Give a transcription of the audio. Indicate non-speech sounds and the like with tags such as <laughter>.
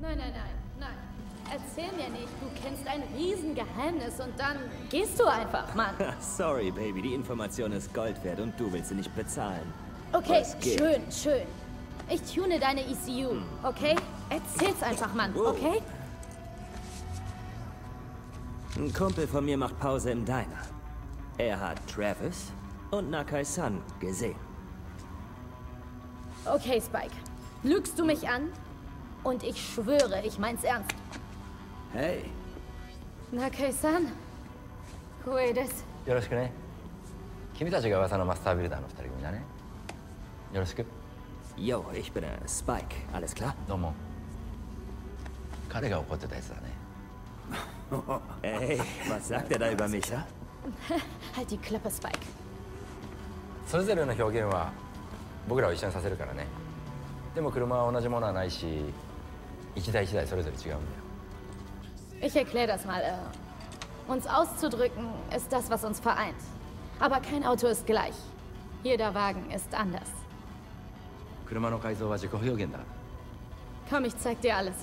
Nein, nein, nein, nein. Erzähl mir nicht, du kennst ein Riesengeheimnis und dann gehst du einfach, Mann. <laughs> Sorry, Baby, die Information ist Gold wert und du willst sie nicht bezahlen. Okay, schön, schön. Ich tune deine ECU, okay? Erzähl's einfach, Mann, Wow. okay? Ein Kumpel von mir macht Pause im Diner. Er hat Travis und Nakai-san gesehen. Okay, Spike. Lügst du mich an? Und ich schwöre, ich mein's ernst. Hey, Nakai-san. Koei desu. よろしくね君たちが噂のマスタービルダーの二人組だねよろしく yo, ich bin Spike. Alles klar? どうも彼が怒ってたやつだね Ey, was sagt er da über mich, ha? Halt die Klappe, Spike. それぞれの表現は僕らを一緒にさせるからねでも車は同じものはないし一台一台それぞれ違うんだよ Ich erkläre das mal. Äh, uns auszudrücken ist das, was uns vereint. Aber kein Auto ist gleich. Jeder Wagen ist anders. 車の改造は自己表現だ Komm, ich zeig dir alles.